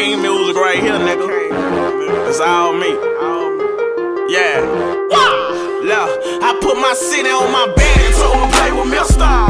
right here, nigga. It's all me. Yeah. Look, I put my city on my back and told him play with Mista.